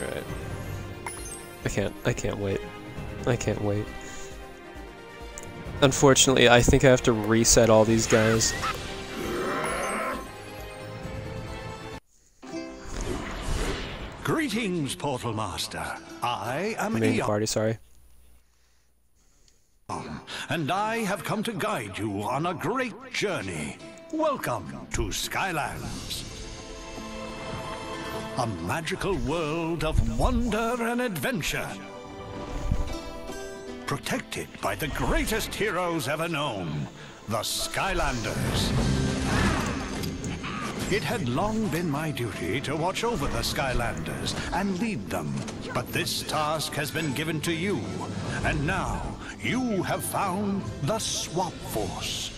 Alright. I can't, I can't wait. I can't wait. Unfortunately, I think I have to reset all these guys. Greetings, Portal Master. I am Main Eon, party, sorry. Um, and I have come to guide you on a great journey. Welcome to Skylands. A magical world of wonder and adventure. Protected by the greatest heroes ever known, the Skylanders. It had long been my duty to watch over the Skylanders and lead them, but this task has been given to you, and now you have found the Swap Force.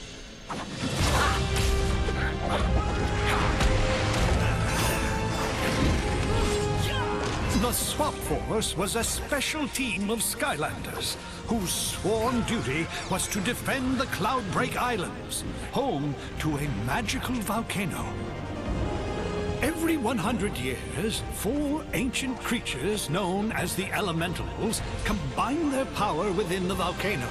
The Swap Force was a special team of Skylanders whose sworn duty was to defend the Cloudbreak Islands, home to a magical volcano. Every 100 years, four ancient creatures known as the Elementals combine their power within the volcano,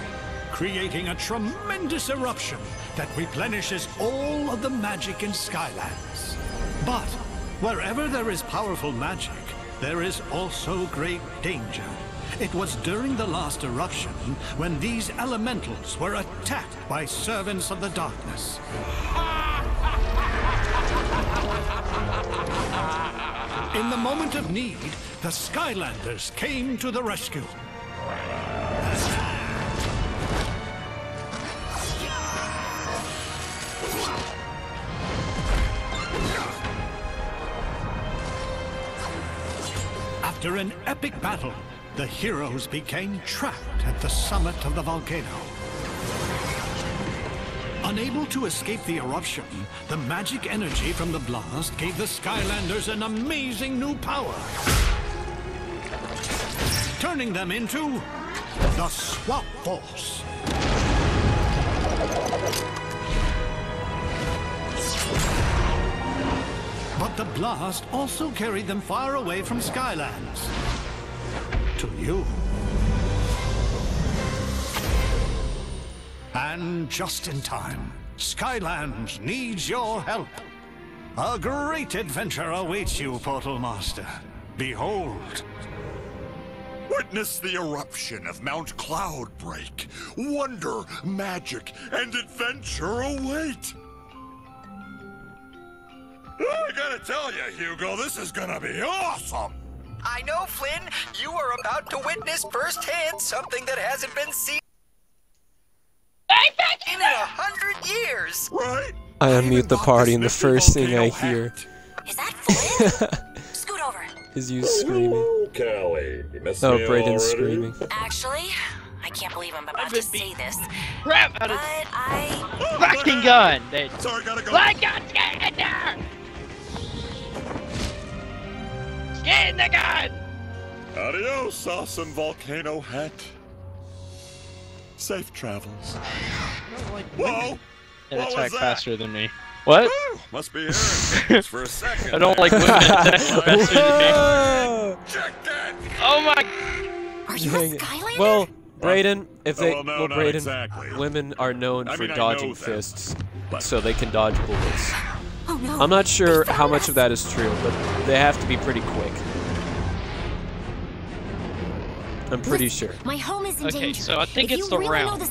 creating a tremendous eruption that replenishes all of the magic in Skylands. But wherever there is powerful magic, there is also great danger. It was during the last eruption when these elementals were attacked by servants of the darkness. In the moment of need, the Skylanders came to the rescue. After an epic battle, the heroes became trapped at the summit of the volcano. Unable to escape the eruption, the magic energy from the blast gave the Skylanders an amazing new power. Turning them into the Swap Force. The blast also carried them far away from Skylands. To you. And just in time, Skylands needs your help. A great adventure awaits you, Portal Master. Behold, Witness the eruption of Mount Cloudbreak. Wonder, magic, and adventure await. I gotta tell you, Hugo, this is gonna be awesome. I know, Flynn. You are about to witness firsthand something that hasn't been seen in a hundred years. Right? I unmute the party and the first thing I hear. Is that Flynn? Scoot over. is you screaming. Hello, Callie. You Oh, me Brayden's screaming. Actually, I can't believe I'm about to say this, Crap out but of I fucking gun! They Sorry, gotta go. my gun! Get Get in the gun! Adios, awesome volcano hat. Safe travels. Whoa! And What attack was that? faster than me. What? Whew, Must be hearing things for a second. I don't there. like women attack faster than me. Check that! Oh my! are you Dang a. Skylander? Well, Brayden, if they, well, no, well, Brayden, exactly. women are known I for mean, dodging know them, fists, but- so they can dodge bullets. Oh no. I'm not sure how much us. of that is true, but they have to be pretty quick. I'm pretty Listen, sure. My home is in Okay, danger. so I think if it's the really round. the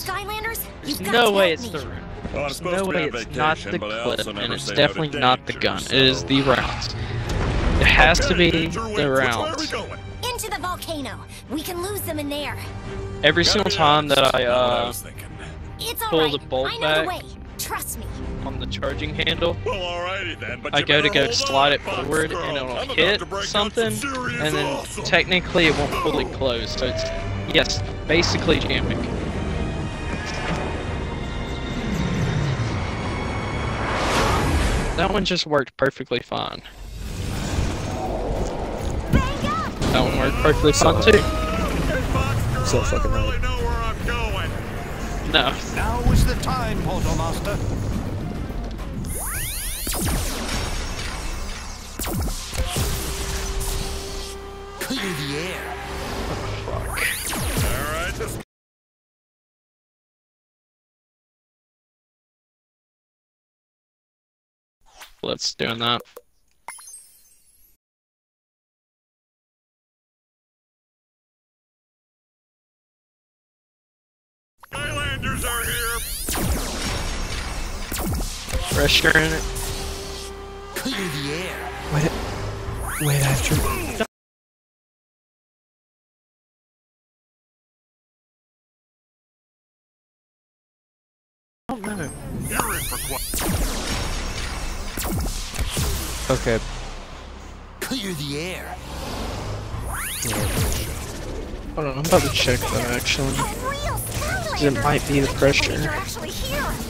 There's no way it's me. the round. Well, There's supposed no way on it's not the clip, and it's stay out of definitely not the danger, gun. It is the rounds. It has to be the wins. Which way are rounds. going? Into the volcano. We can lose them in there. Every single time that I not what I uh was thinking. It's Pull alright. the bolt I know back. The way. Trust me. on the charging handle, Well, alrighty then, but I you go to go slide it forward, Fox and it'll I'm hit to break out something, some and then awesome. technically it won't fully close. So it's yes, basically jamming. That one just worked perfectly fine. That one worked perfectly fine too. Hey, Fox Girl, So fucking don't right. No, Now is the time, Portal Master. Clear the air. All right, Let's doing that. Pressure in it. Clear the air. Wait, wait, after. have to. Oh no. You're in for quite. Okay, Clear the air. Hold on, I'm about to check that actually. A real Skylander! It might be the pressure.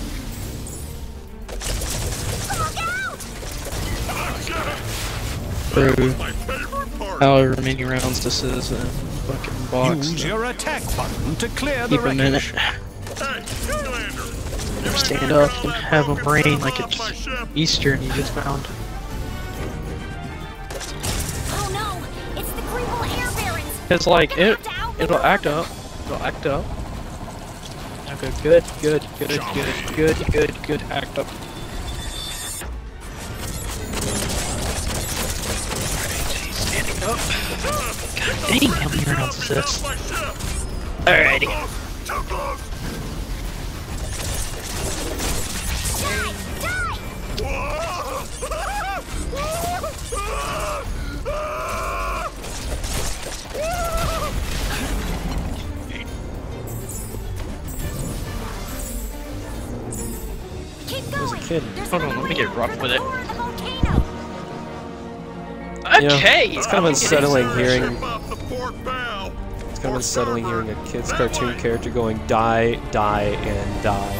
Through My favorite part. however many rounds this is in fucking box. Use your attack button to clear the Keep a minute. Hey, Stand up and have a brain like it's Easter and you just found. Oh! It's the Greenville It's like We're it. gonna have to It'll act up. It'll act up. Okay, good, good, good, good, good, good, good. Act up. Standing. God dang, how many rounds is this? Alrighty. Too close. Die! Die! Keep going! kid. There's Hold on, another let me get ramp rough with it. Yeah, Okay. it's kind of unsettling hearing. Ship off the port bow. It's kind of unsettling hearing a kid's cartoon character going die, die, and die.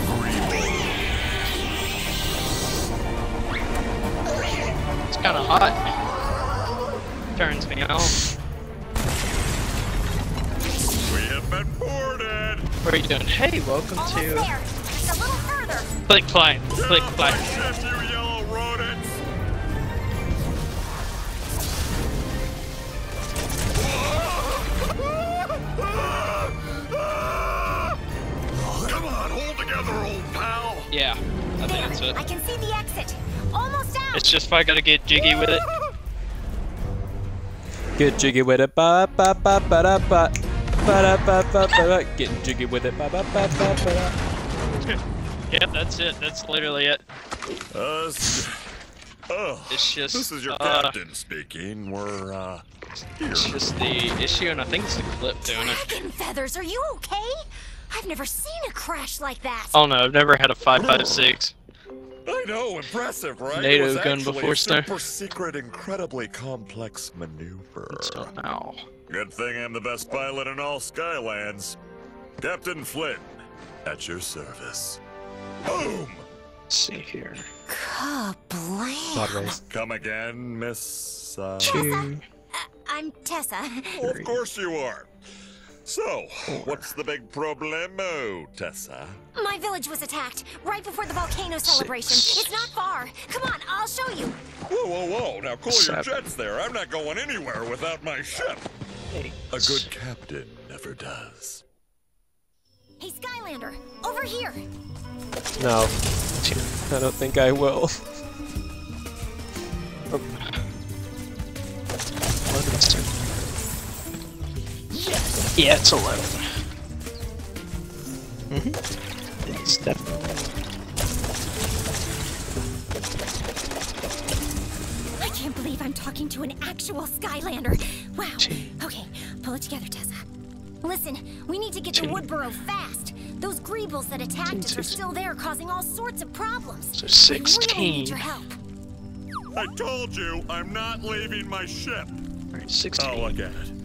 It's kind of hot. Turns me off. We have been boarded. What are you doing? Hey, welcome Almost to there. Just a little further. Click Plane. Click Get if I gotta get jiggy with it. Get jiggy with it, ba ba ba ba da ba. Ba da ba ba ba ba. Getting jiggy with it, ba ba ba ba ba da. Yep, that's it. That's literally it. Uh, oh, It's just, this is your uh, captain speaking. We're, uh, here. It's just the issue, and I think it's the clip doing it. Dragon feathers, are you okay? I've never seen a crash like that. Oh no, I've never had a 556. I know, impressive, right? NATO it was gun before a snow. super secret, incredibly complex maneuver. So now. Good thing I'm the best pilot in all Skylands. Captain Flynn, at your service. Boom! Let's see here. Kablam. Mod. Come again, Miss. Uh... Two. I'm Tessa. Oh, of course you are. So, what's the big problemo, oh, Tessa? My village was attacked right before the volcano celebration. It's not far. Come on, I'll show you. Whoa, whoa, whoa! Now cool Seven. your jets there. I'm not going anywhere without my ship. Eight. A good captain never does. Hey, Skylander, over here. No, I don't think I will. Oh. Yeah, it's 11. Mm-hmm. It's definitely. I can't believe I'm talking to an actual Skylander. Wow. Gee. Okay, pull it together, Tessa. Listen, we need to get to Gee. Woodburrow fast. Those Greebles that attacked us are still there, causing all sorts of problems. So We really need 16. your help. I told you, I'm not leaving my ship. Alright, 16. Oh, look at it.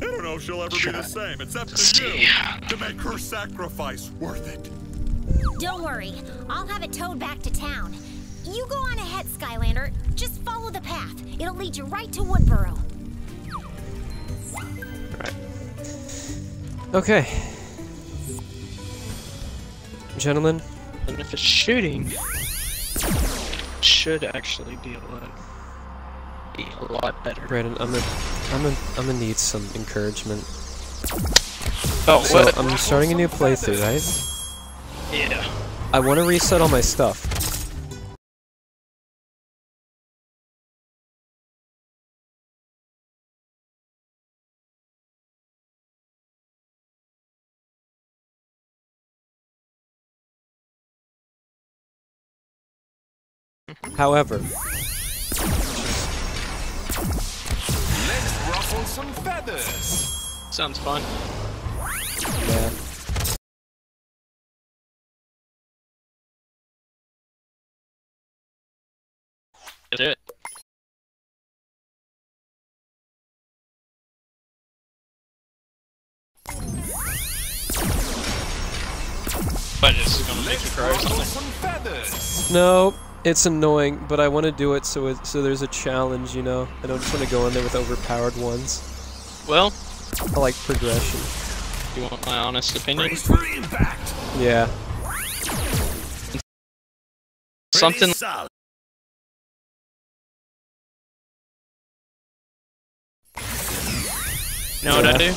I don't know if she'll ever be the same. It's up to see. you to make her sacrifice worth it. Don't worry, I'll have it towed back to town. You go on ahead, Skylander. Just follow the path. It'll lead you right to Woodburrow. Okay. Gentlemen, And if it's shooting, should actually be a lot, be a lot better. Brandon, I'm gonna I'm gonna I'm gonna need some encouragement. Oh, So what? I'm starting a new playthrough, right? yeah. I want to reset all my stuff. However, some feathers. Sounds fun. yeah. Let's do it. But it's gonna make you cry or something. some feathers. No, it's annoying, but I want to do it so it, so there's a challenge, you know. I don't just want to go in there with overpowered ones. Well, I like progression. you want my honest opinion? Brace for. Yeah. Something Pretty solid. You know what I do?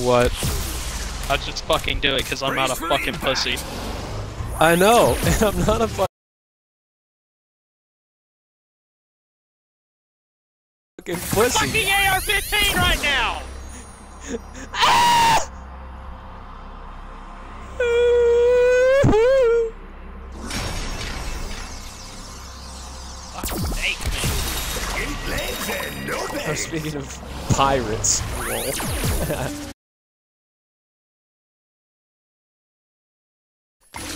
What? I just fucking do it because I'm not a fucking pussy. I know, and I'm not a fu- fucking pussy. AR-15 right now! Eight legs no Oh, speaking of pirates, lol.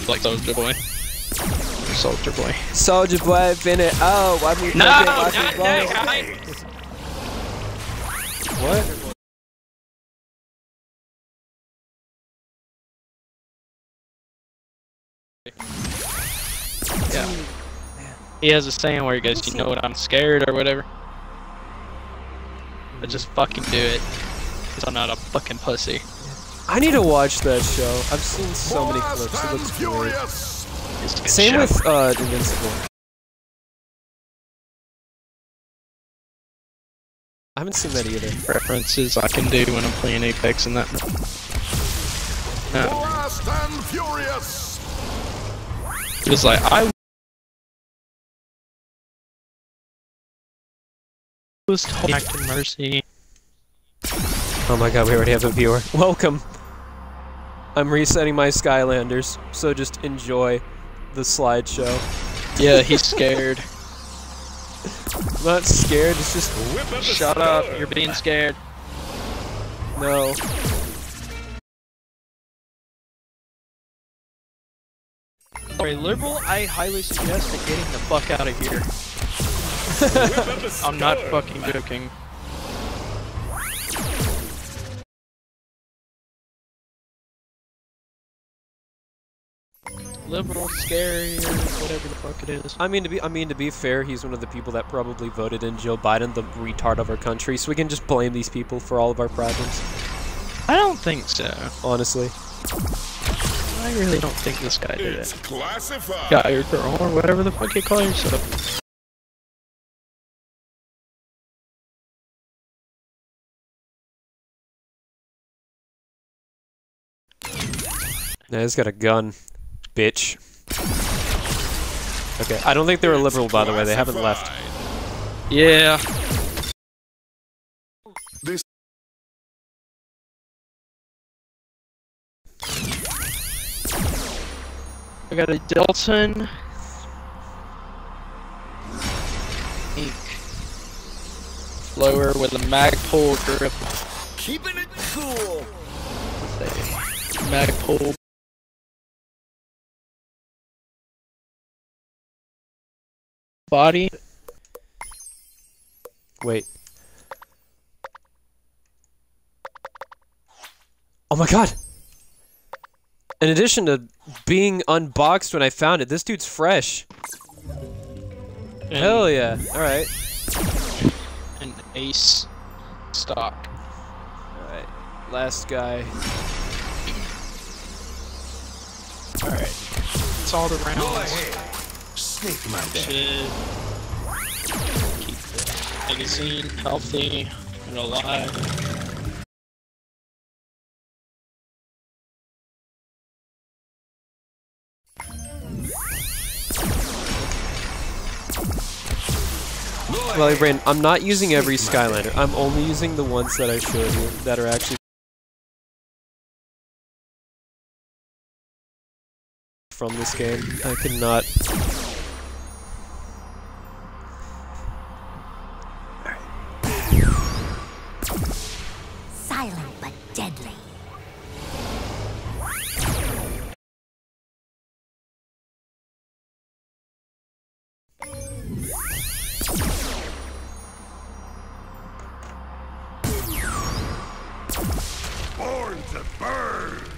Like Soldier Boy. Soldier Boy. Soldier boy, Bennett. Oh, why me No, fucking- not why What? Yeah. He has a saying where he goes, you know what, I'm scared or whatever. But just fucking do it. Because I'm not a fucking pussy. I need to watch that show. I've seen so many clips. It looks great. furious. It's a good Same show. with uh, Invincible. I haven't seen that either. references I can do when I'm playing Apex and that. No, Fast and furious. it's like I was told Act in Mercy. Oh my god, we already have a viewer. Welcome! I'm resetting my Skylanders, so just enjoy the slideshow. Yeah, he's scared. I'm not scared, it's just Whip up the Shut up, you're being scared. no. Sorry, liberal, I highly suggest that getting the fuck out of here. Whip up the I'm not fucking joking. Liberal, scary, whatever the fuck it is. I mean to be I mean to be fair, he's one of the people that probably voted in Joe Biden, the retard of our country, so we can just blame these people for all of our problems. I don't think so. Honestly. I really don't think this guy did It's it. classified. Guy or girl, or whatever the fuck you call yourself. Yeah, he's got a gun. Bitch. Okay, I don't think they were liberal by the way, they haven't left. Yeah. This I got a Delton. Ink. Lower with a Magpul grip. keeping it cool. With a Magpul. Body. Wait. Oh my god! In addition to being unboxed when I found it, this dude's fresh. And, Hell yeah. Alright. and Ace stock. Alright. Last guy. Alright. It's all the rounds. Snake my. Should keep the magazine, healthy, and alive. Brain, I'm not using every Skylander. I'm only using the ones that I showed you that are actually from this game. I cannot. To burn!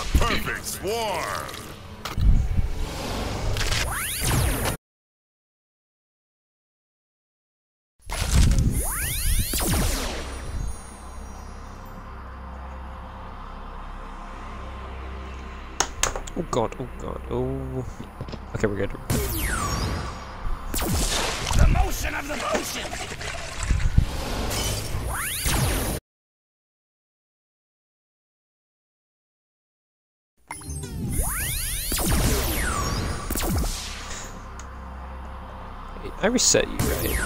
The perfect swarm! Oh god, oh god, oh. Okay, we're good. The motion of the motion! I reset you, right?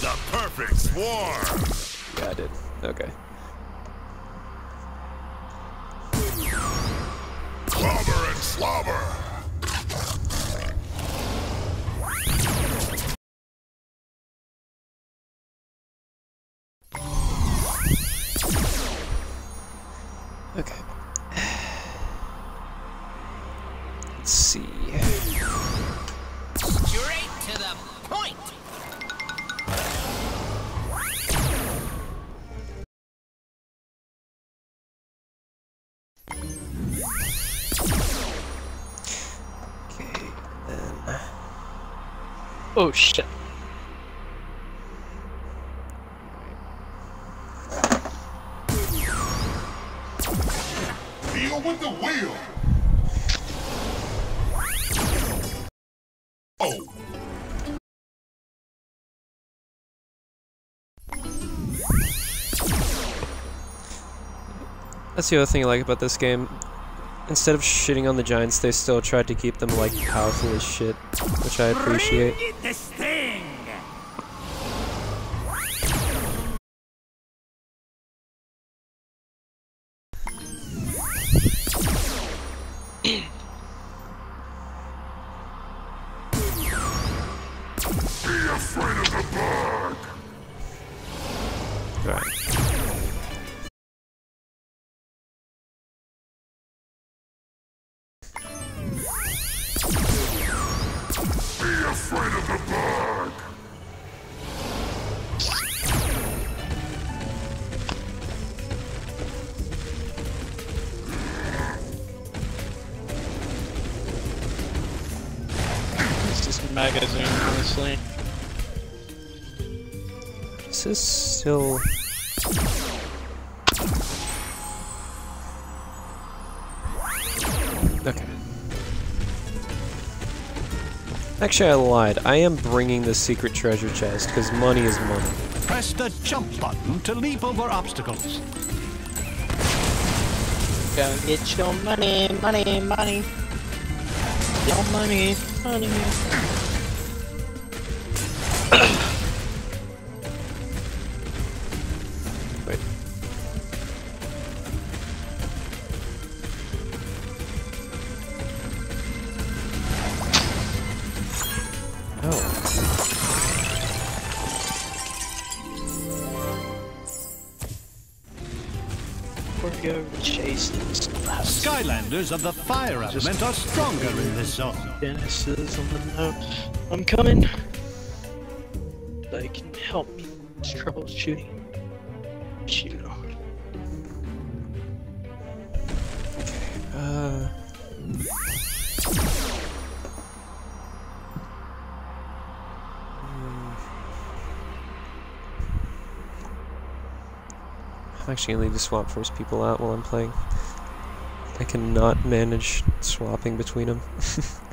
The perfect swarm! Yeah, I did. Okay. Clobber and slobber! Oh shit. Deal with the wheel! Oh! That's the other thing I like about this game. Instead of shitting on the giants, they still tried to keep them like powerful as shit, which I appreciate. Actually, I lied. I am bringing the secret treasure chest because money is money. Press the jump button to leap over obstacles. Go get your money, money, money. Your money, money. Last Skylanders of the fire element are stronger in this zone. Genesis on the note. I'm coming. They can help me. It's troubleshooting. Shoot. Uh. I'm actually gonna leave the swap force people out while I'm playing. I cannot manage swapping between them.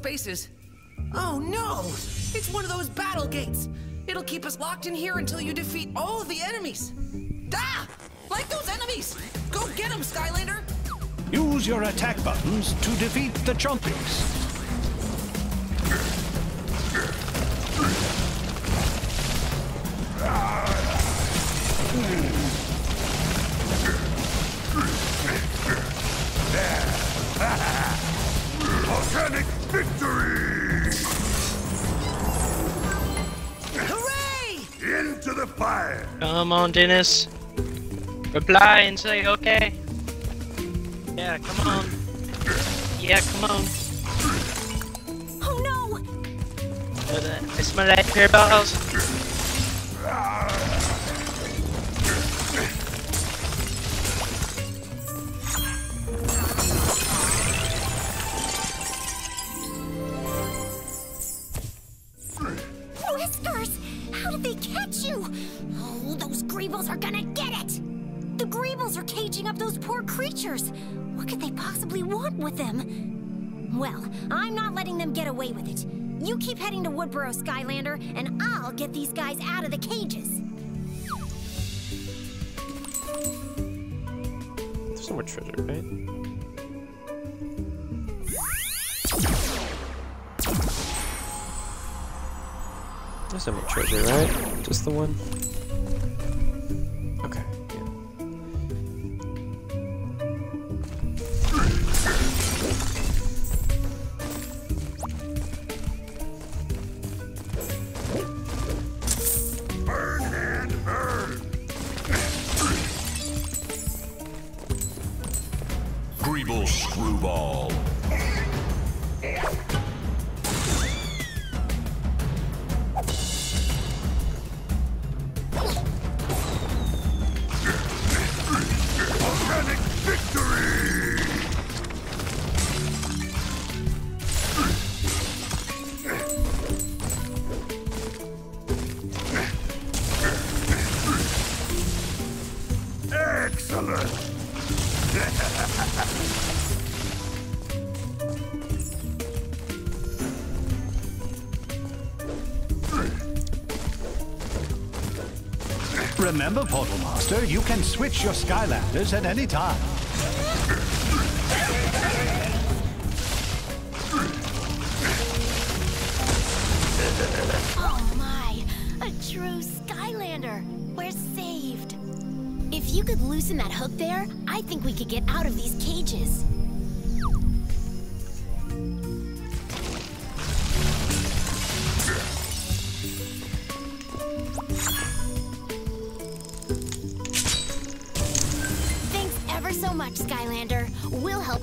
spaces. Oh no! It's one of those battle gates! It'll keep us locked in here until you defeat all the enemies! Ah! Like those enemies! Go get them, Skylander! Use your attack buttons to defeat the Chompies. Come on, Dennis. Reply and say okay. Yeah, come on. Yeah, come on. Oh no! Uh, I smell like hairballs. Well, I'm not letting them get away with it. You keep heading to Woodburrow, Skylander, and I'll get these guys out of the cages. There's no more treasure, right? There's no more treasure, right? Just the one? Remember, Portal Master, you can switch your Skylanders at any time.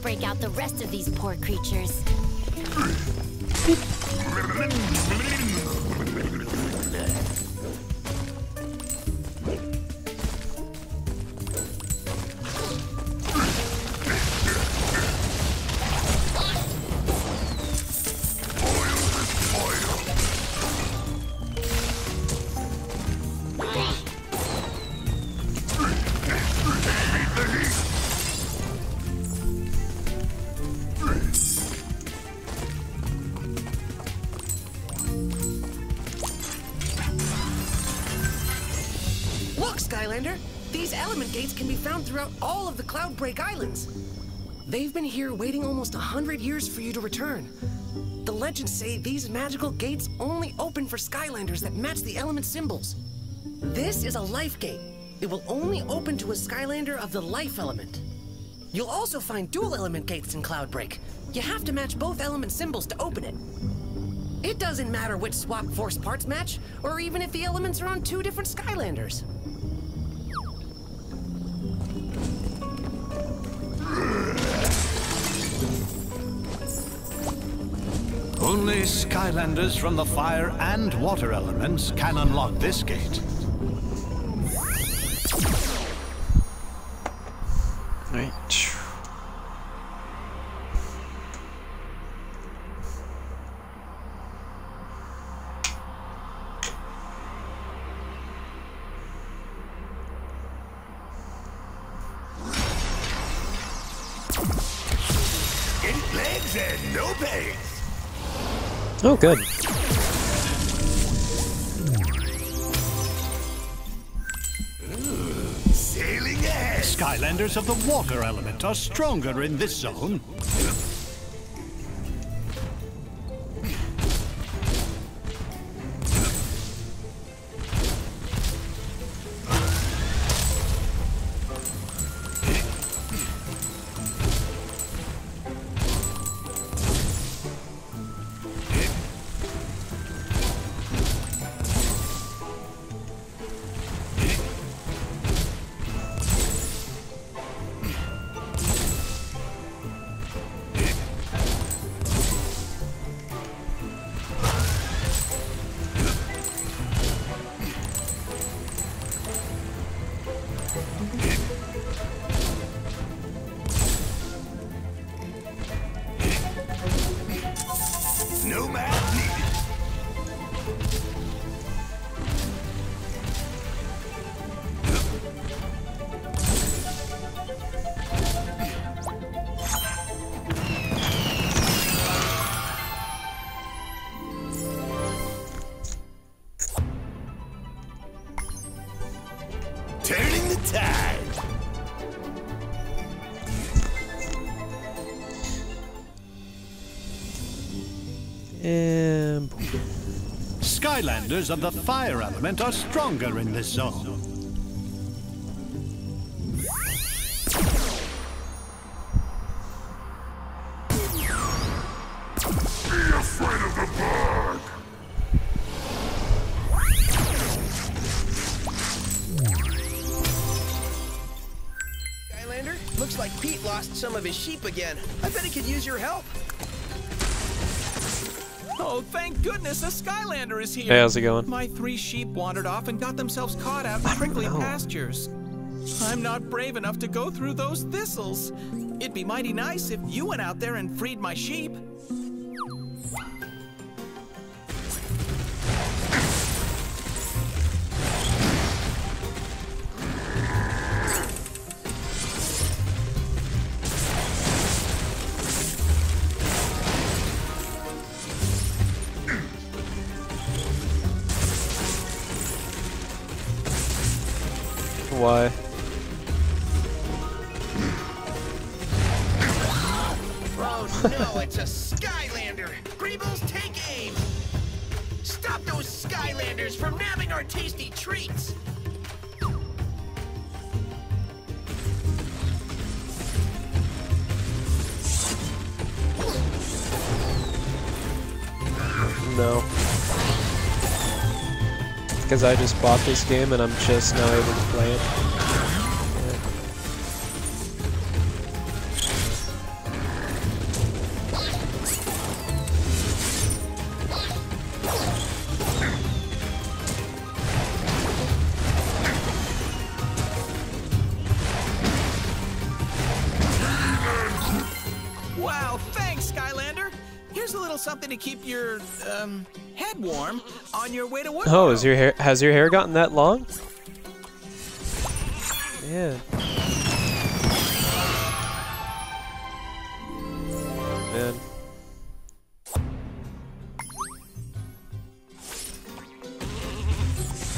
Break out the rest of these poor creatures. Waiting almost a hundred years for you to return. The legends say these magical gates only open for Skylanders that match the element symbols. This is a life gate. It will only open to a Skylander of the life element. You'll also find dual element gates in Cloudbreak. You have to match both element symbols to open it. It doesn't matter which swap force parts match, or even if the elements are on two different Skylanders. Only Skylanders from the fire and water elements can unlock this gate. Oh, good. Skylanders of the water element are stronger in this zone. Skylanders of the fire element are stronger in this zone. Skylander, looks like Pete lost some of his sheep again. I bet he could use your help. Oh, thank goodness a Skylander is here. Hey, how's it going? My three sheep wandered off and got themselves caught out in prickly pastures. I'm not brave enough to go through those thistles. It'd be mighty nice if you went out there and freed my sheep. Why? Because I just bought this game and I'm just now able to play it. Oh, is your hair has your hair gotten that long? Yeah. Man.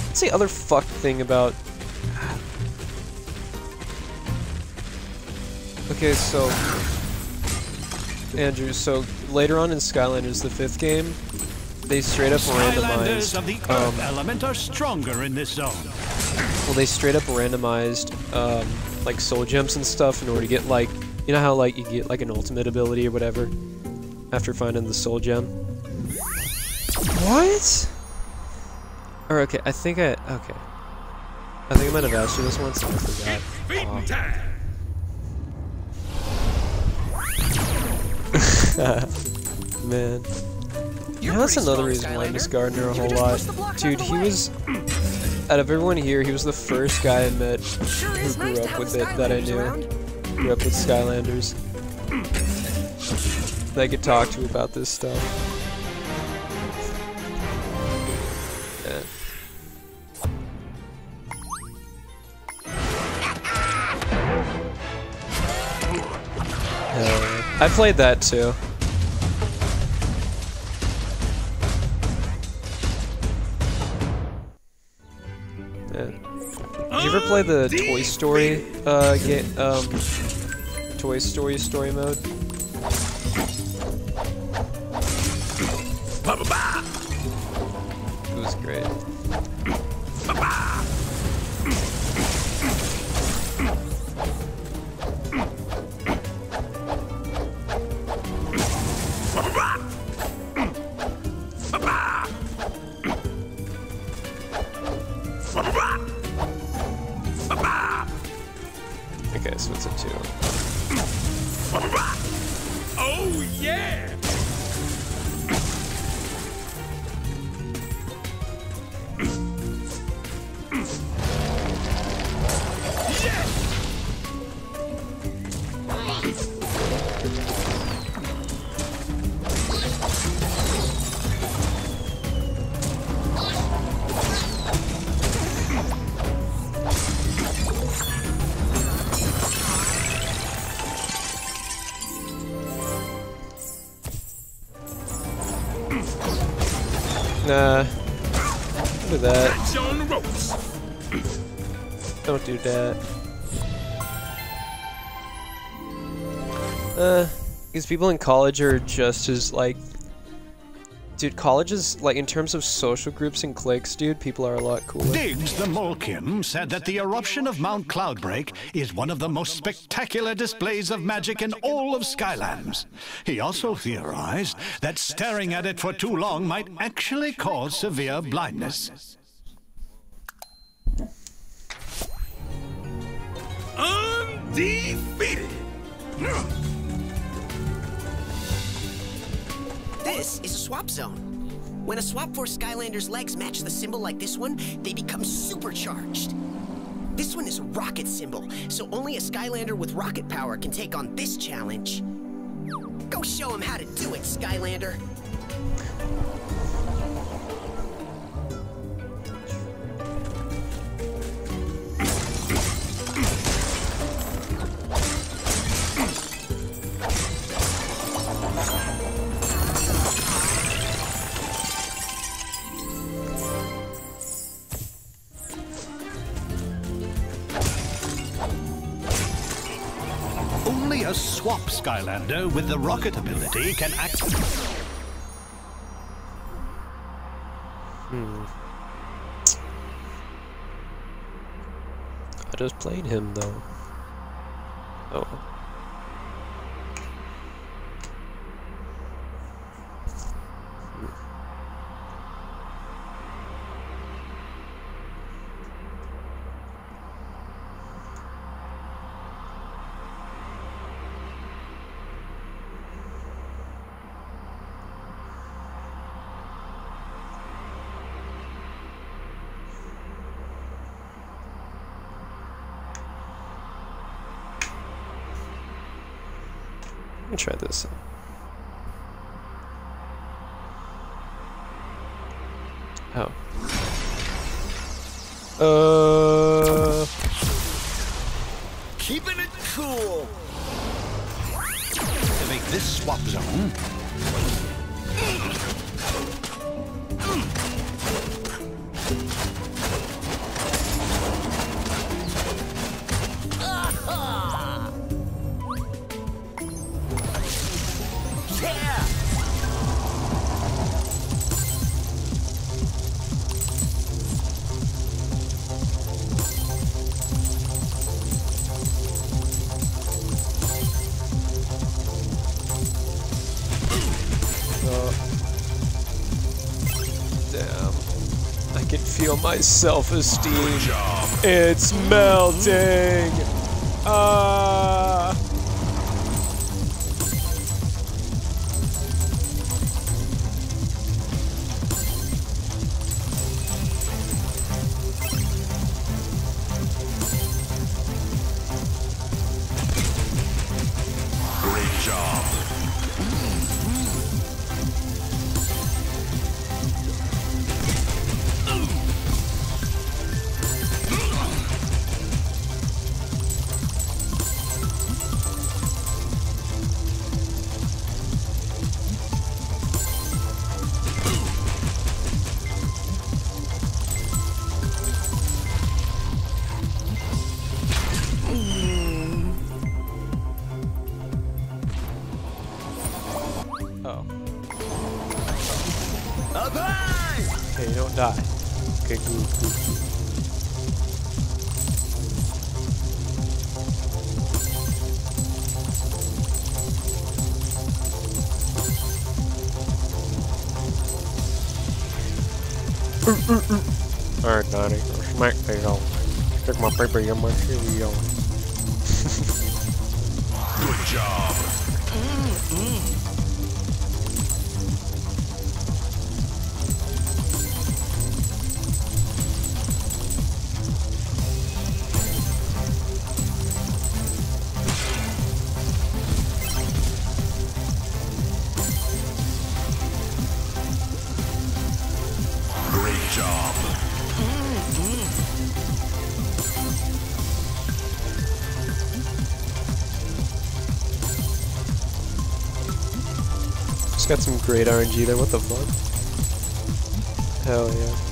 What's the other fuck thing about Okay, so Andrew, so later on in Skylanders, the fifth game, they straight up Skylanders randomized. of the Earth um, element are stronger in this zone. well, they straight up randomized um, like soul gems and stuff in order to get like, you know how like you get like an ultimate ability or whatever after finding the soul gem. What? Or okay, I think I okay. I think I might have asked you this once and I forgot. Feeding Man. You know, that's another reason why I miss Gardner a whole lot. push the blocks Dude, out of the he was. Out of everyone here, he was the first guy I met Sure who grew nice up with it that I knew. around. Grew up with Skylanders. That I could talk to about this stuff. Yeah. Yeah. I played that too. Ever play the Toy Story uh, game? Um, Toy Story story mode? People in college are just as like, dude. College is like in terms of social groups and cliques, dude. People are a lot cooler. Diggs the Molekin said that the eruption of Mount Cloudbreak is one of the most spectacular displays of magic in all of Skylands. He also theorized that staring at it for too long might actually cause severe blindness. Undefeated. This is a swap zone. When a swap force Skylander's legs match the symbol like this one, they become supercharged. This one is a rocket symbol, so only a Skylander with rocket power can take on this challenge. Go show him how to do it, Skylander. With the rocket ability can act. Hmm. I just played him though. try this. Oh. Uh. Damn. I can feel my self-esteem. It's melting. Ah. Uh... Some great RNG there, what the fuck? Hell yeah.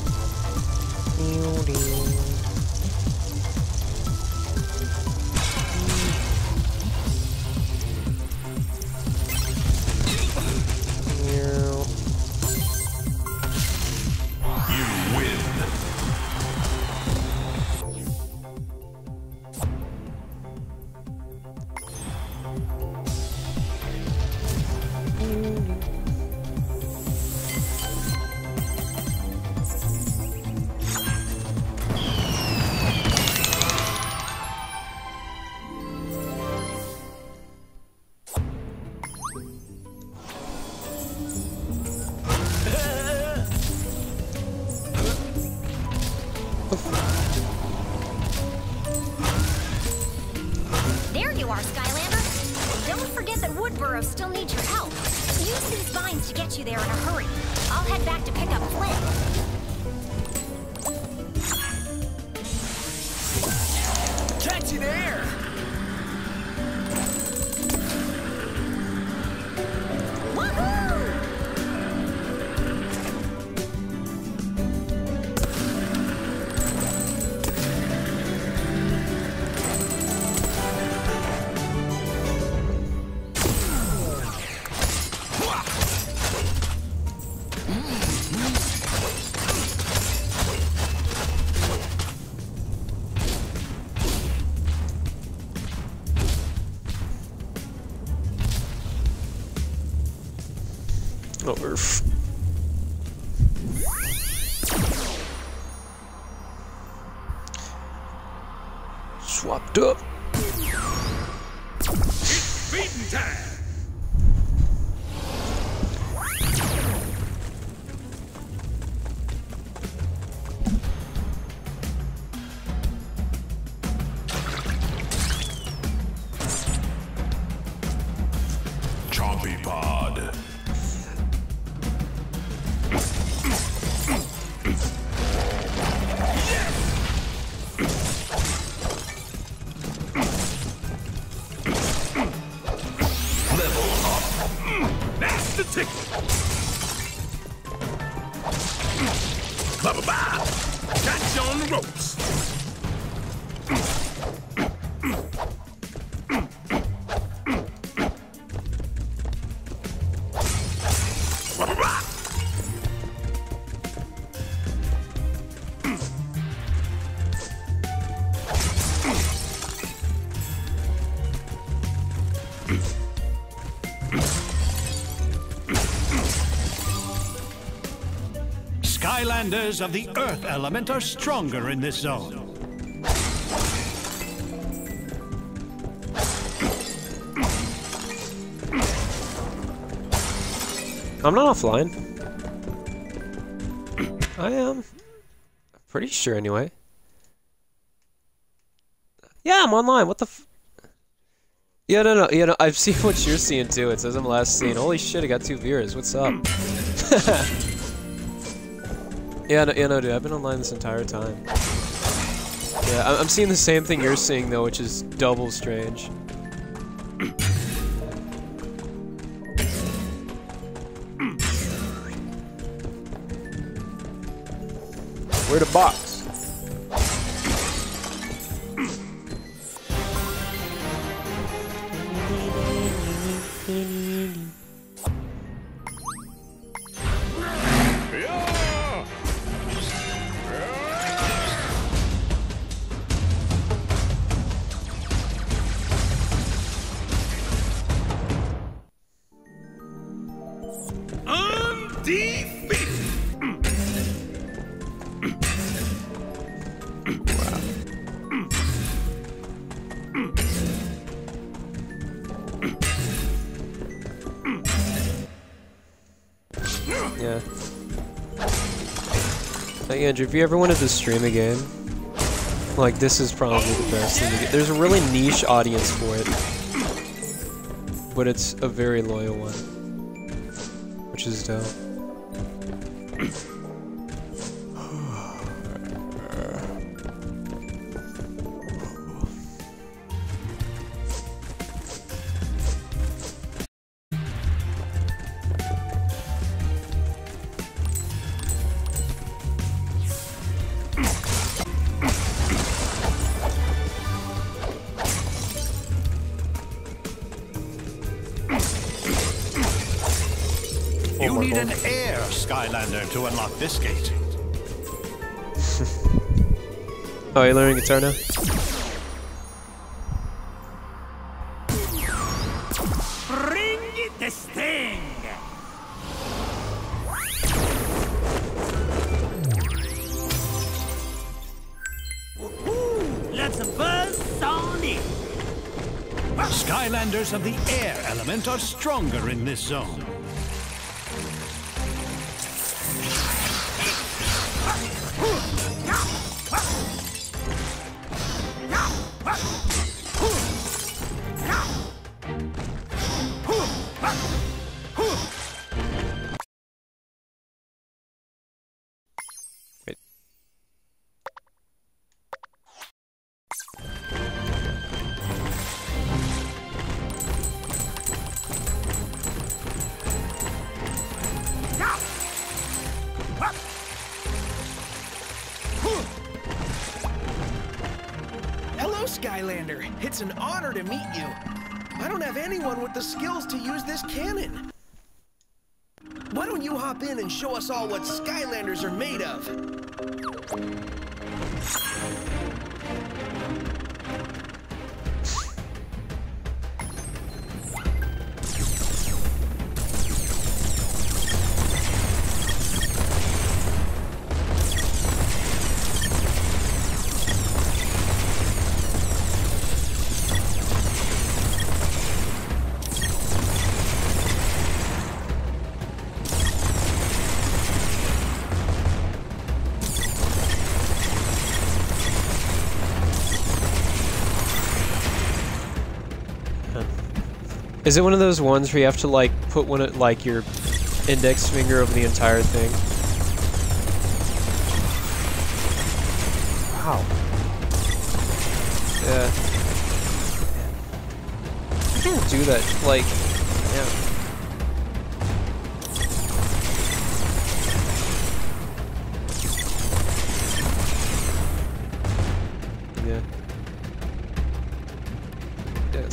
over. The blah, blah. Got you on the ropes. Skylanders of the Earth element are stronger in this zone. I'm not offline. I am. Pretty sure anyway. Yeah, I'm online. What the f- Yeah, no, no, yeah, no, I've seen what you're seeing too. It says I'm last seen. Holy shit, I got two viewers. What's up? yeah, no, yeah, no, dude, I've been online this entire time. Yeah, I'm seeing the same thing you're seeing though, which is double strange. Where the box? If you ever wanted to stream a game, like this is probably the best thing to get. There's a really niche audience for it, but it's a very loyal one, which is dope. Air Skylander to unlock this gate. Oh, you learning guitar now? Bring it the sting. Let's buzz on it. Skylanders of the air element are stronger in this zone. All what Skylanders are made of? Is it one of those ones where you have to like put one of like your index finger over the entire thing? Wow. Yeah. I can't do that. Like,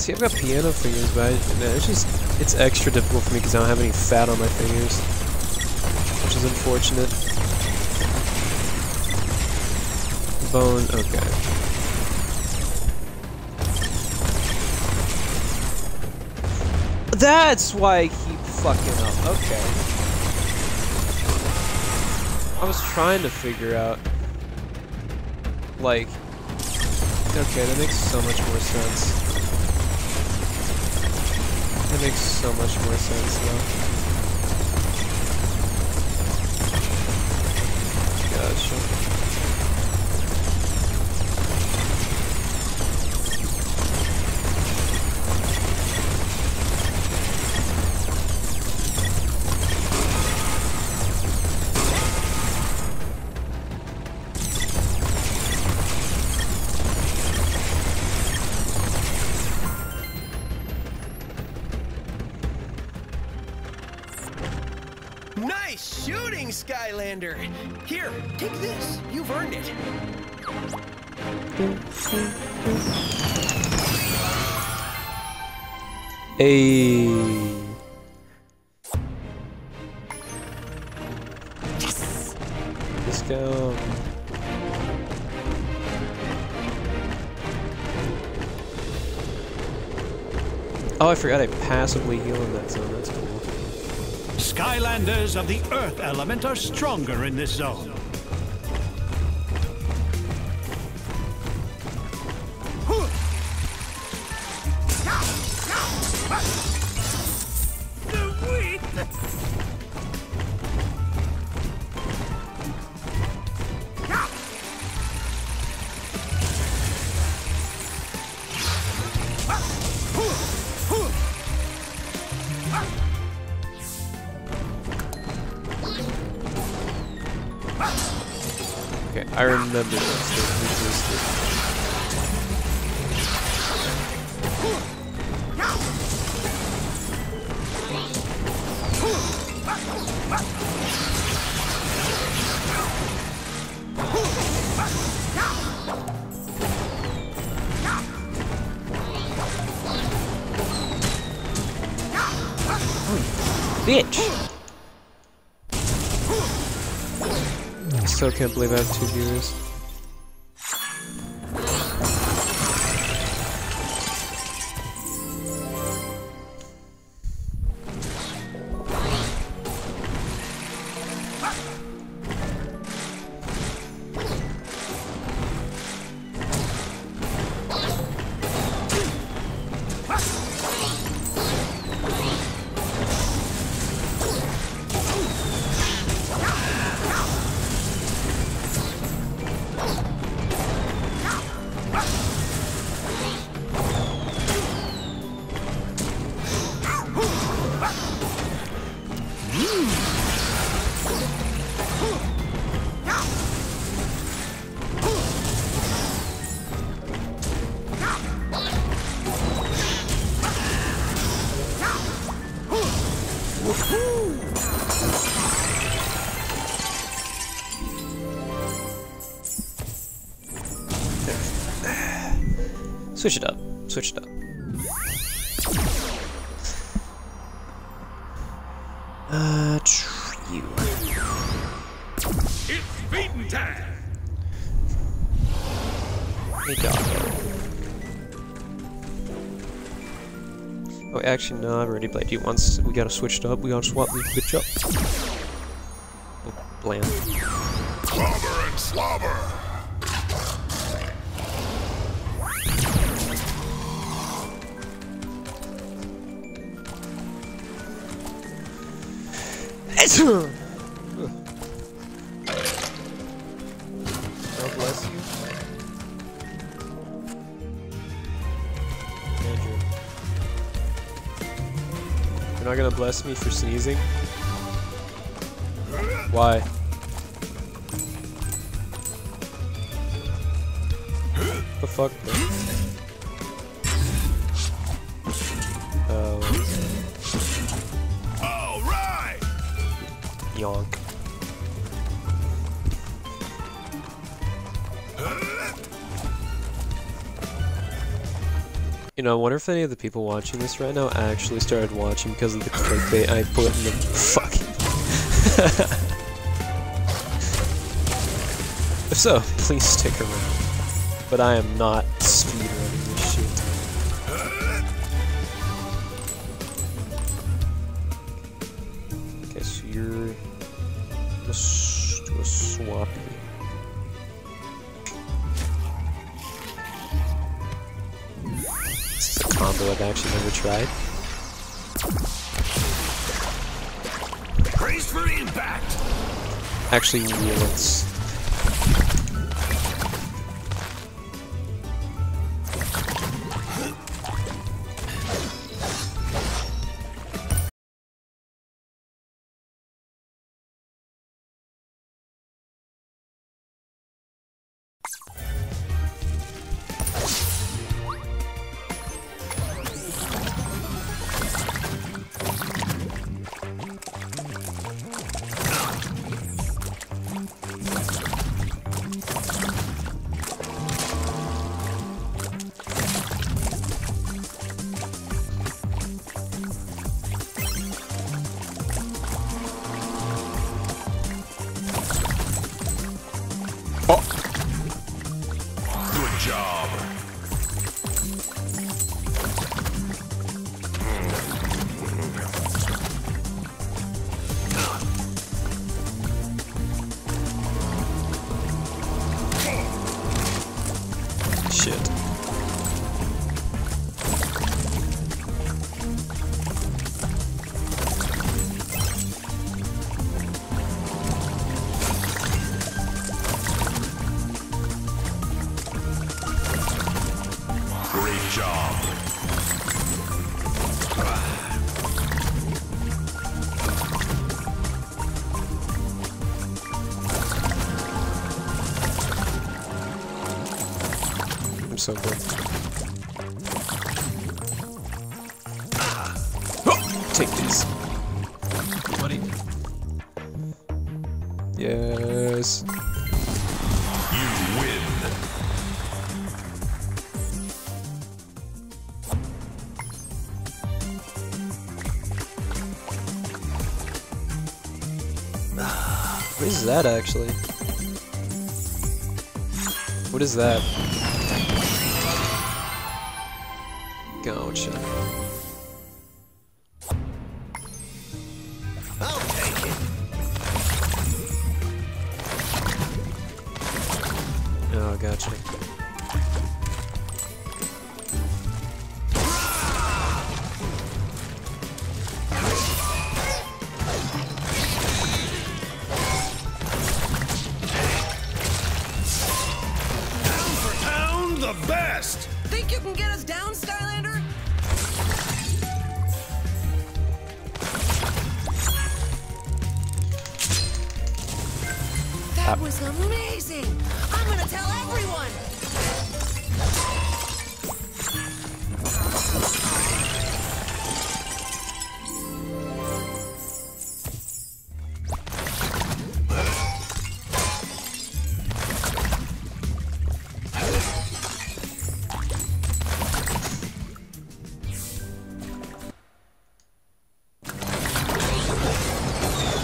See, I've got piano fingers, but I, it's just, it's extra difficult for me because I don't have any fat on my fingers. Which is unfortunate. Bone, okay. That's why I keep fucking up, okay. I was trying to figure out, like, okay, that makes so much more sense. Makes so much more sense now. Hey. Let's go. Oh, I forgot I passively heal in that zone. That's cool. Skylanders of the Earth element are stronger in this zone. Can't believe I have two viewers. Switch it up. Switch it up. Uh, you. It's beating time! Hey, doggo. Oh, actually, no, I've already played you once. We gotta switch it up. We gotta swap these bitch up. Oh, bland. Clobber and slobber! God bless you. Andrew. You're not gonna bless me for sneezing? Why? The fuck? Know, I wonder if any of the people watching this right now actually started watching because of the clickbait I put in the fucking. if so, please stick around. But I am not Actually, let's. So good. Take this. Buddy. Yes. You win. What is that actually? What is that? Gotcha. That was amazing! I'm gonna tell everyone!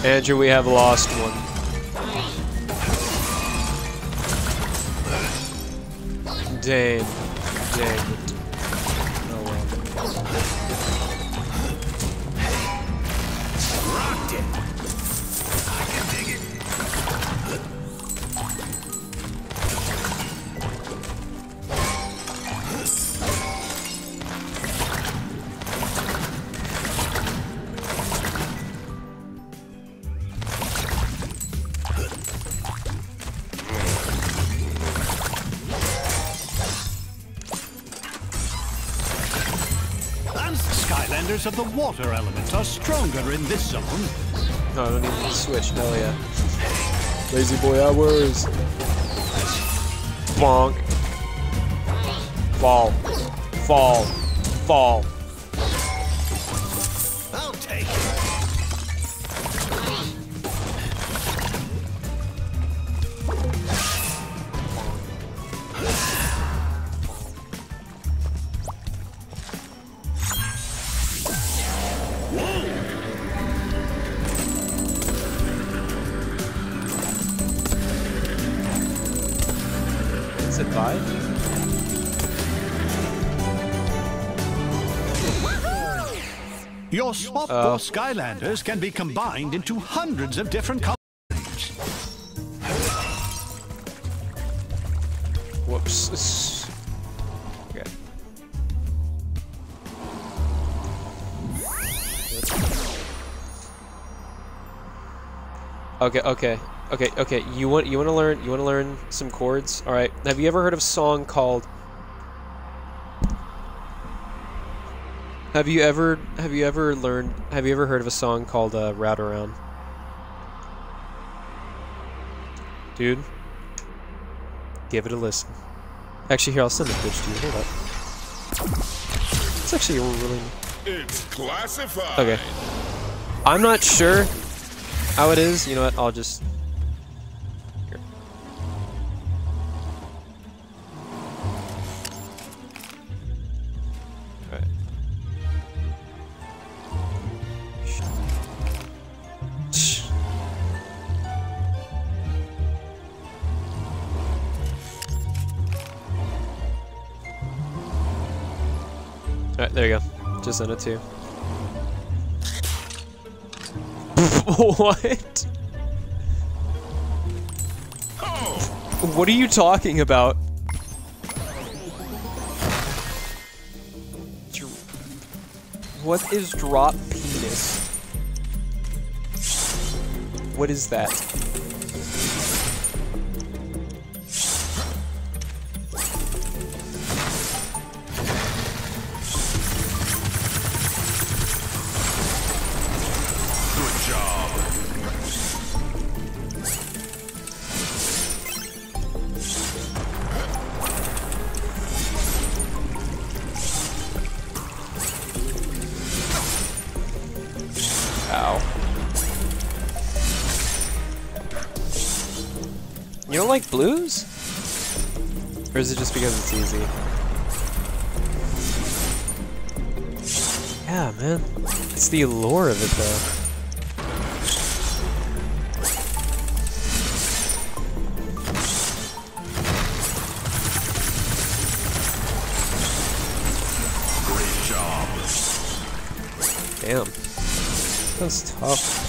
Andrew, we have lost one. Dang. Dang of the water element are stronger in this zone. No, I don't even need to switch. Hell yeah. Lazy boy hours. Bonk. Fall. Fall. Fall. Skylanders can be combined into hundreds of different colors. Whoops. Okay. Okay, okay, okay, okay. You want you want to learn you want to learn some chords. All right. Have you ever heard of a song called? Have you ever have you ever learned have you ever heard of a song called uh, "Route Around"? Dude, give it a listen. Actually, here I'll send the pitch to you. Hold up. It's actually a really It's classified. okay. I'm not sure how it is. You know what? I'll just. Send it to what? What are you talking about? What is drop penis? What is that? Because it's easy? Yeah, man. It's the allure of it, though. Great job. Damn. That's tough.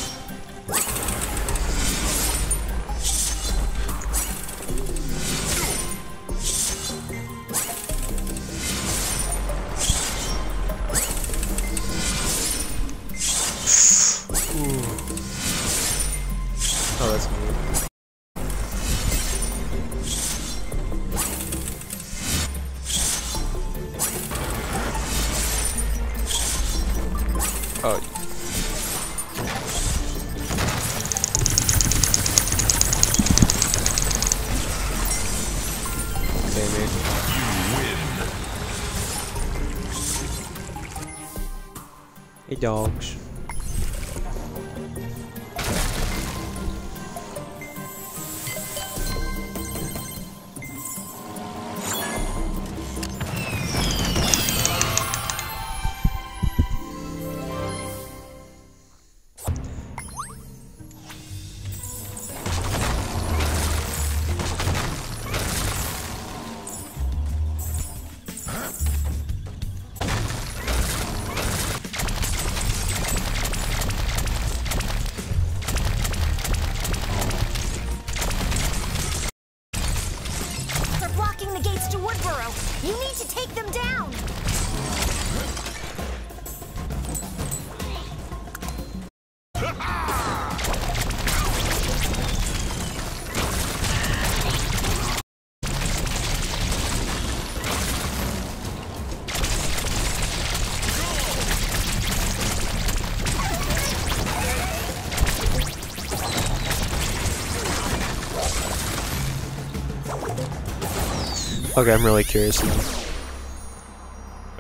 Okay, I'm really curious now.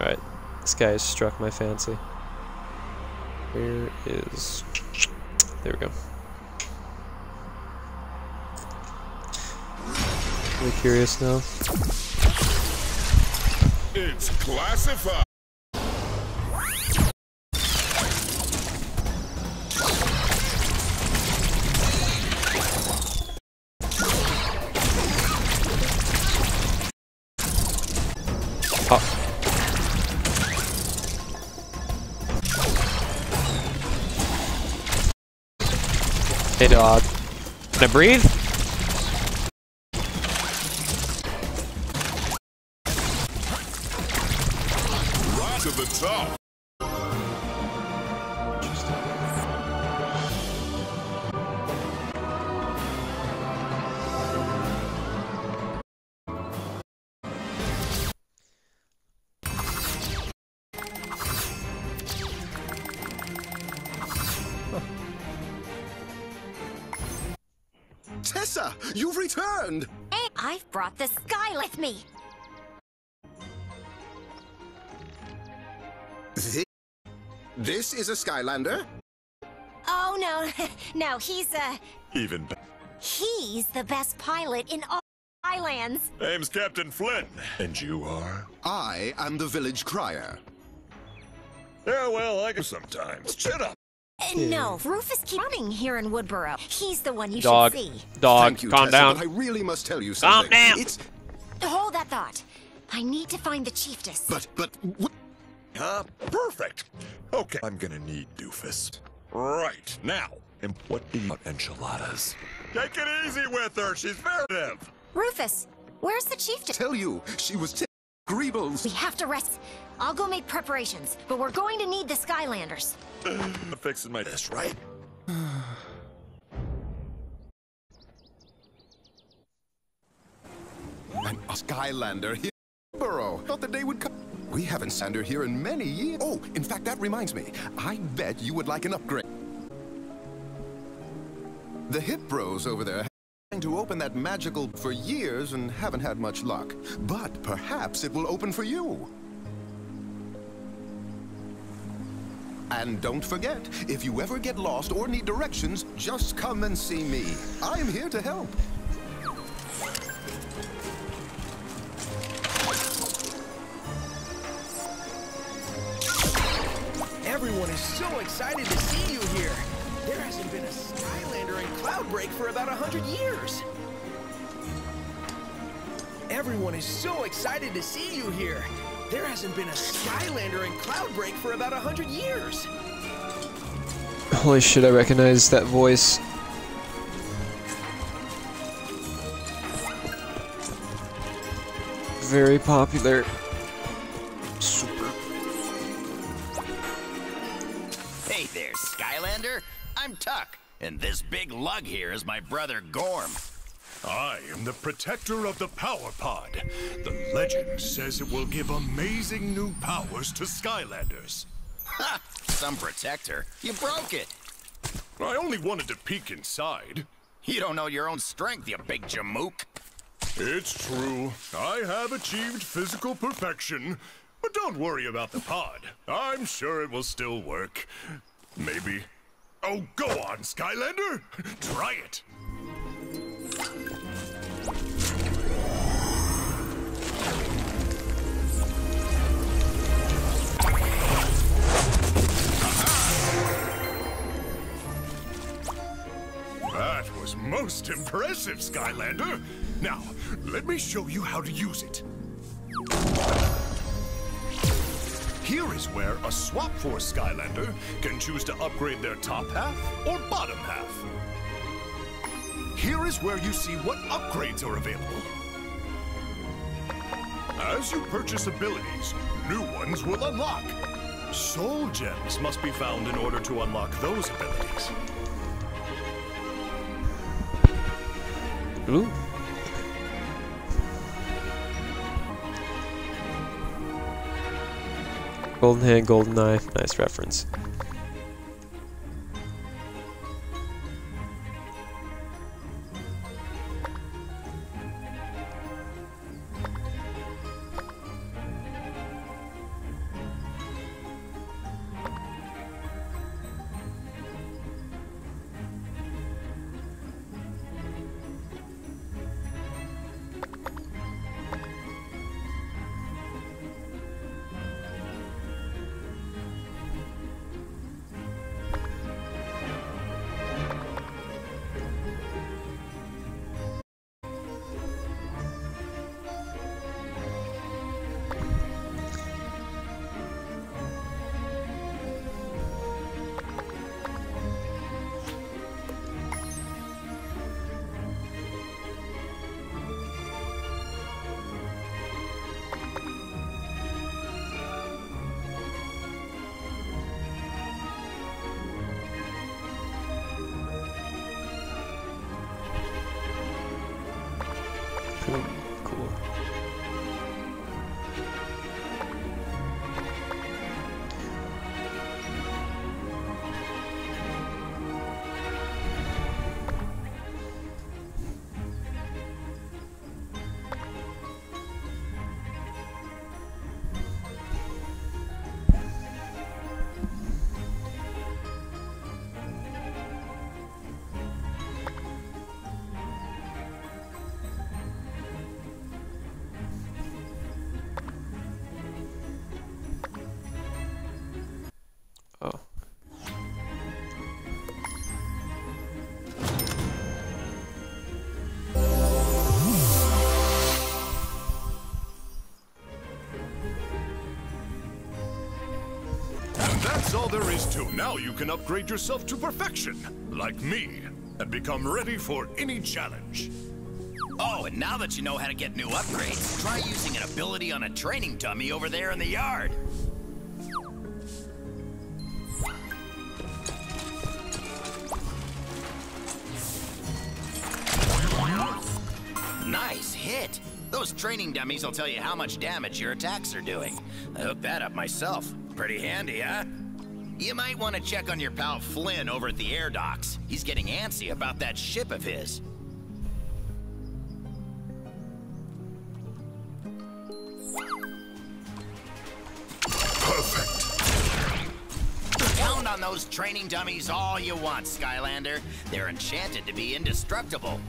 Alright, this guy has struck my fancy. Where is... There we go. Really curious now. It's classified. Hey. Can I breathe? This a Skylander? Oh no, no, he's uh, Even better. he's the best pilot in all islands. Name's Captain Flynn. And you are? I am the village crier. Yeah, well, I can sometimes. Shut up. Uh, No, Rufus keeps running here in Woodburrow. He's the one you Dog. should see. Dog, Thank you, calm Tessa, down. I really must tell you something. Calm something. down. It's Hold that thought. I need to find the chiefess. but but wh- Ah, perfect. Okay, I'm gonna need Doofus. Right, now. And what do you enchiladas? Take it easy with her, she's very Rufus, where's the chiefess? tell you, she was t- Greebles. We have to rest. I'll go make preparations, but we're going to need the Skylanders. I'm fixing my dish, right? An a Skylander here in Burrow. Thought the day would come. We haven't sent her here in many years. Oh, in fact, that reminds me. I bet you would like an upgrade. The Hip Bros over there have been trying to open that magical for years and haven't had much luck. But perhaps it will open for you. And don't forget, if you ever get lost or need directions, just come and see me. I am here to help. Everyone is so excited to see you here. There hasn't been a Skylander in Cloudbreak for about a hundred years. Everyone is so excited to see you here. There hasn't been a Skylander in Cloudbreak for about a hundred years. Holy shit, I recognize that voice. Very popular. My brother Gorm. I am the protector of the power pod. The legend says it will give amazing new powers to Skylanders. Ha! Some protector. You broke it. I only wanted to peek inside. You don't know your own strength, you big jamook. It's true. I have achieved physical perfection. But don't worry about the pod. I'm sure it will still work. Maybe. Oh, go on, Skylander! Try it! That was most impressive, Skylander. Now, let me show you how to use it. Here is where a Swap Force Skylander can choose to upgrade their top half or bottom half. Here is where you see what upgrades are available. As you purchase abilities, new ones will unlock. Soul gems must be found in order to unlock those abilities. Ooh. Golden hand, golden eye. Nice reference. There is to. Now you can upgrade yourself to perfection, like me, and become ready for any challenge. Oh, and now that you know how to get new upgrades, try using an ability on a training dummy over there in the yard. Nice hit! Those training dummies will tell you how much damage your attacks are doing. I hooked that up myself. Pretty handy, huh? You might want to check on your pal Flynn over at the air docks. He's getting antsy about that ship of his. Count on those training dummies all you want, Skylander. They're enchanted to be indestructible.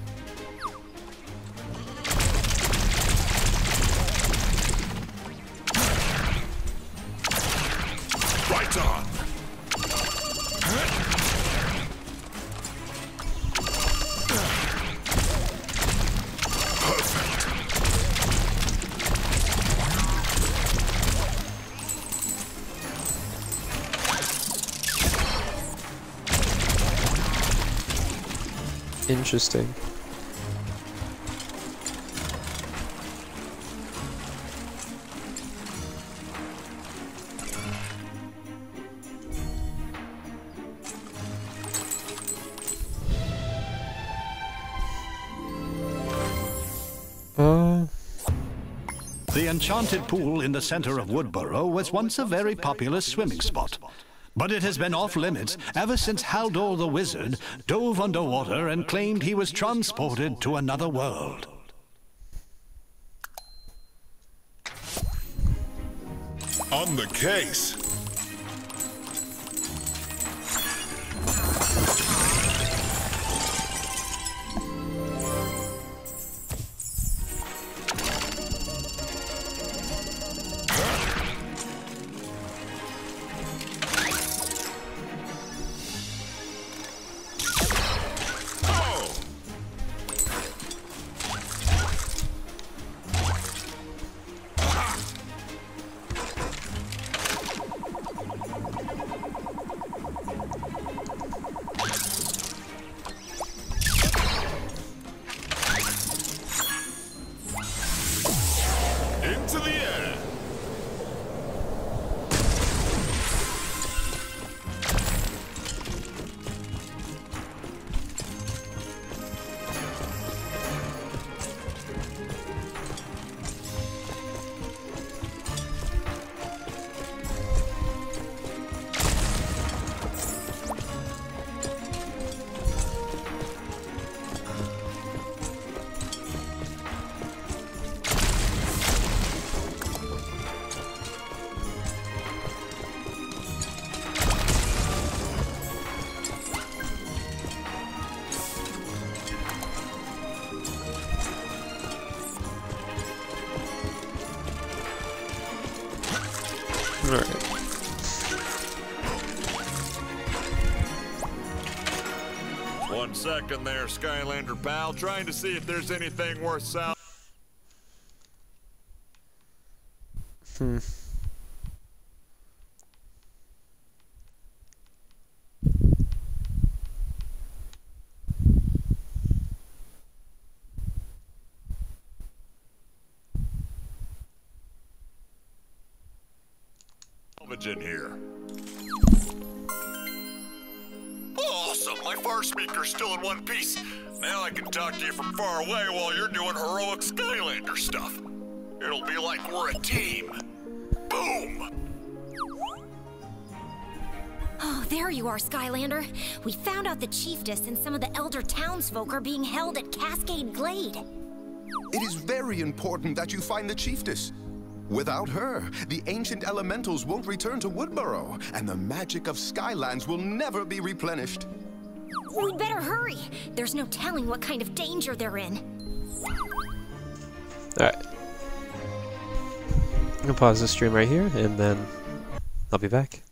Interesting. Uh, The enchanted pool in the center of Woodburrow was once a very popular swimming spot. But it has been off limits ever since Haldor the Wizard dove underwater and claimed he was transported to another world. On the case. Second there, Skylander pal. Trying to see if there's anything worth sal- townsfolk are being held at Cascade Glade. It is very important that you find the chiefess. Without her, the ancient elementals won't return to Woodburrow, and the magic of Skylands will never be replenished. We'd better hurry. There's no telling what kind of danger they're in. Alright. I'm gonna pause the stream right here, and then I'll be back.